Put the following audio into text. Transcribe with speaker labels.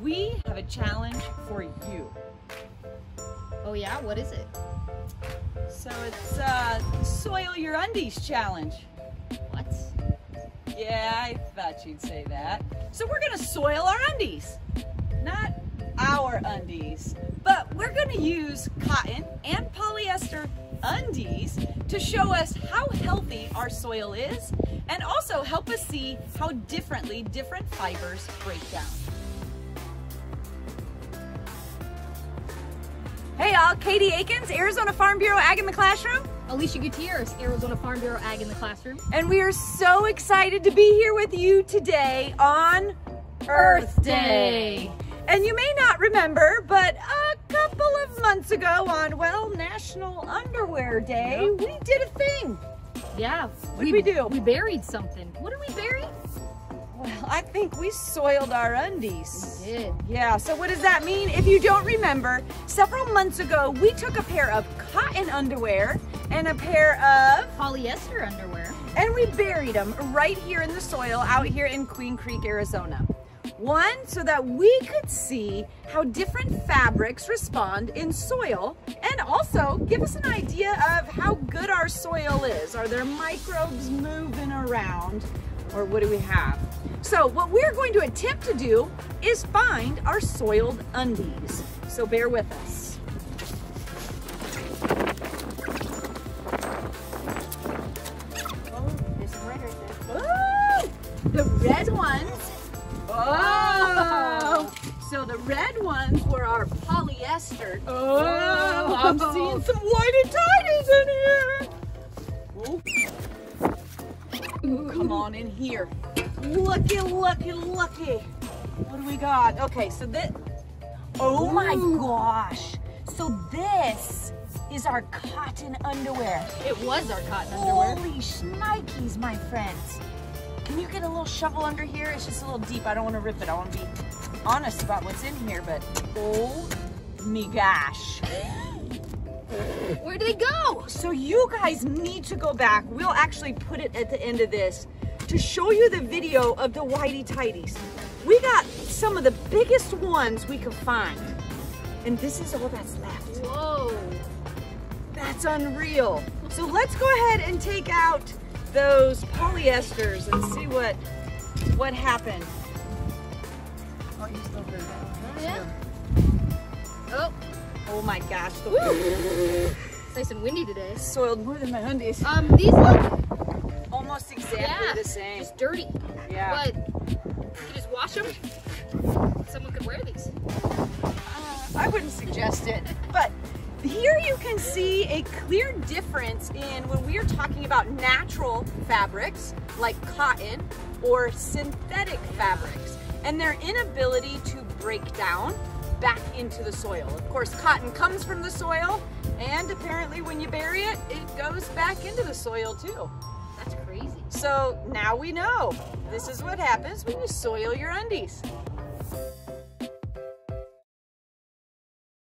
Speaker 1: we have a challenge for you.
Speaker 2: Oh yeah, what is it?
Speaker 1: So it's uh, Soil Your Undies Challenge.
Speaker 2: What?
Speaker 1: Yeah, I thought you'd say that. So we're gonna soil our undies. Not our undies, but we're gonna use cotton and polyester undies to show us how healthy our soil is and also help us see how differently different fibers break down. Y'all, Katie Akins, Arizona Farm Bureau Ag in the Classroom.
Speaker 2: Alicia Gutierrez, Arizona Farm Bureau Ag in the Classroom.
Speaker 1: And we are so excited to be here with you today on Earth Day. And you may not remember, but a couple of months ago on, well, National Underwear Day, we did a thing.
Speaker 2: Yeah.
Speaker 1: What did we do?
Speaker 2: We buried something. What did we bury?
Speaker 1: Well, I think we soiled our undies.
Speaker 2: We did.
Speaker 1: Yeah, so what does that mean? If you don't remember, several months ago, we took a pair of cotton underwear and a pair of,
Speaker 2: Polyester underwear.
Speaker 1: and we buried them right here in the soil out here in Queen Creek, Arizona. One, so that we could see how different fabrics respond in soil and also give us an idea of how good our soil is. Are there microbes moving around or what do we have? So what we're going to attempt to do is find our soiled undies. So bear with us.
Speaker 2: Oh, there's some red right there.
Speaker 1: Ooh, the red ones. Oh. oh, so the red ones were our polyester. Oh, I'm seeing oh. some white tidies in Ooh, come on in here. Looky, looky, looky. What do we got? Okay, so this. Oh my gosh. So this is our cotton underwear.
Speaker 2: It was our cotton underwear.
Speaker 1: Holy shnikes, my friends. Can you get a little shovel under here? It's just a little deep. I don't want to rip it. I want to be honest about what's in here, but oh me gosh.
Speaker 2: Where did they go?
Speaker 1: So you guys need to go back. We'll actually put it at the end of this to show you the video of the whitey tidies. We got some of the biggest ones we could find. And this is all that's left.
Speaker 2: Whoa.
Speaker 1: That's unreal. So let's go ahead and take out those polyesters and see what what happened. Oh, you still heard that.
Speaker 2: Yeah. Oh,
Speaker 1: Oh my gosh, the
Speaker 2: it's nice and windy today.
Speaker 1: soiled more than my undies.
Speaker 2: Um, these look
Speaker 1: Almost exactly
Speaker 2: yeah,
Speaker 1: the same.
Speaker 2: just dirty.
Speaker 1: Yeah.
Speaker 2: But you can just wash them. Someone could wear these.
Speaker 1: Uh, I wouldn't suggest it. But here you can see a clear difference in when we are talking about natural fabrics like cotton or synthetic fabrics and their inability to break down back into the soil. Of course, cotton comes from the soil and apparently when you bury it, it goes back into the soil too.
Speaker 2: That's crazy.
Speaker 1: So now we know this is what happens when you soil your undies.